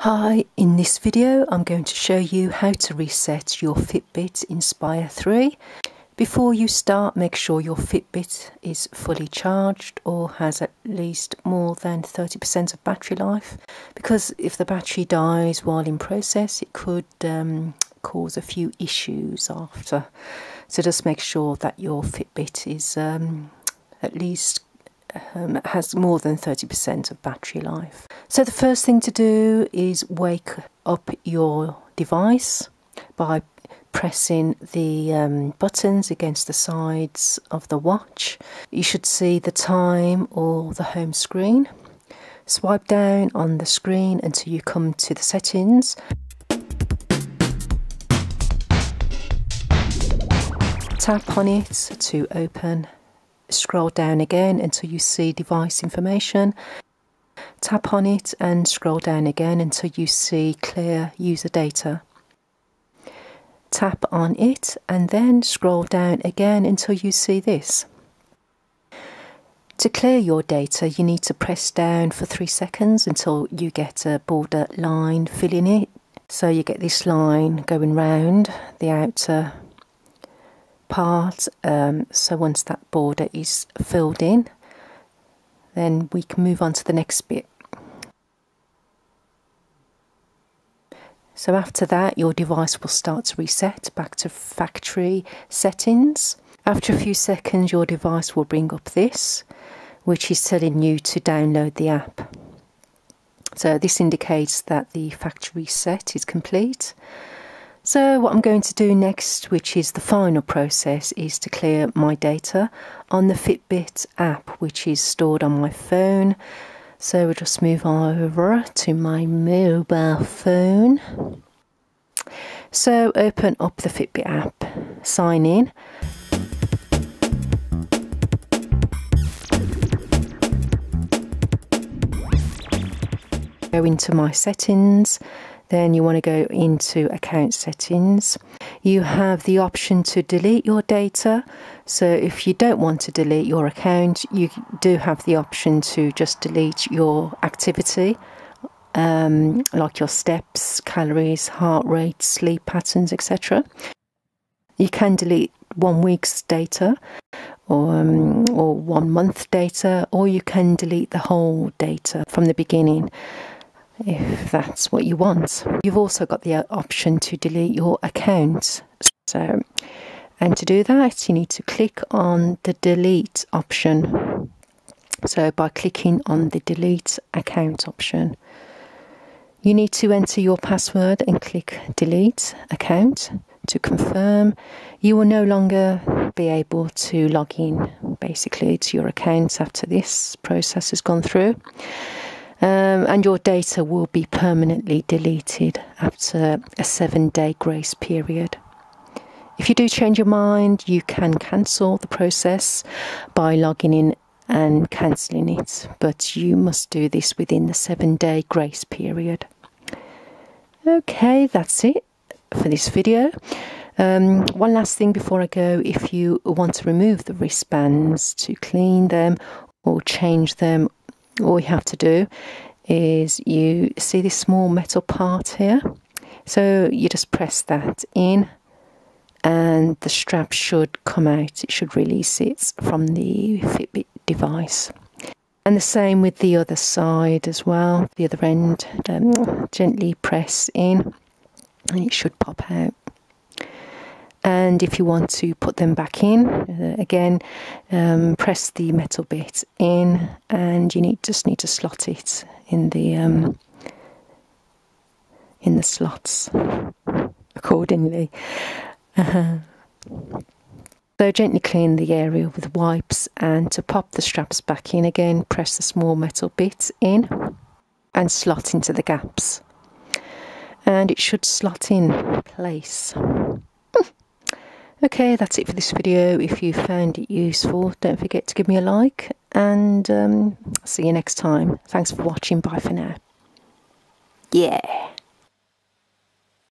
Hi, in this video I'm going to show you how to reset your Fitbit Inspire 3. Before you start make sure your Fitbit is fully charged or has at least more than 30% of battery life because if the battery dies while in process it could um, cause a few issues after. So just make sure that your Fitbit is um, at least um, has more than 30% of battery life. So, the first thing to do is wake up your device by pressing the um, buttons against the sides of the watch. You should see the time or the home screen. Swipe down on the screen until you come to the settings. Tap on it to open scroll down again until you see device information. Tap on it and scroll down again until you see clear user data. Tap on it and then scroll down again until you see this. To clear your data, you need to press down for three seconds until you get a border line filling it. So you get this line going round the outer part. Um, so once that border is filled in, then we can move on to the next bit. So after that, your device will start to reset back to factory settings. After a few seconds, your device will bring up this, which is telling you to download the app. So this indicates that the factory set is complete so what I'm going to do next, which is the final process, is to clear my data on the Fitbit app, which is stored on my phone. So we'll just move over to my mobile phone. So open up the Fitbit app, sign in. Go into my settings then you want to go into account settings. You have the option to delete your data. So if you don't want to delete your account, you do have the option to just delete your activity, um, like your steps, calories, heart rate, sleep patterns, etc. You can delete one week's data or, um, or one month data, or you can delete the whole data from the beginning if that's what you want. You've also got the uh, option to delete your account. So, and to do that, you need to click on the delete option. So, by clicking on the delete account option, you need to enter your password and click delete account to confirm. You will no longer be able to log in basically to your account after this process has gone through um, and your data will be permanently deleted after a seven day grace period. If you do change your mind, you can cancel the process by logging in and cancelling it, but you must do this within the seven day grace period. Okay, that's it for this video. Um, one last thing before I go if you want to remove the wristbands to clean them or change them all you have to do is you see this small metal part here? So you just press that in and the strap should come out. It should release it from the fitbit device. And the same with the other side as well. The other end um, gently press in and it should pop out and if you want to put them back in uh, again um, press the metal bit in and you need just need to slot it in the um, in the slots accordingly. Uh-huh. so gently clean the area with wipes and to pop the straps back in again press the small metal bit in and slot into the gaps. And it should slot in place Okay, that's it for this video. If you found it useful, don't forget to give me a like and um, see you next time. Thanks for watching. Bye for now. Yeah.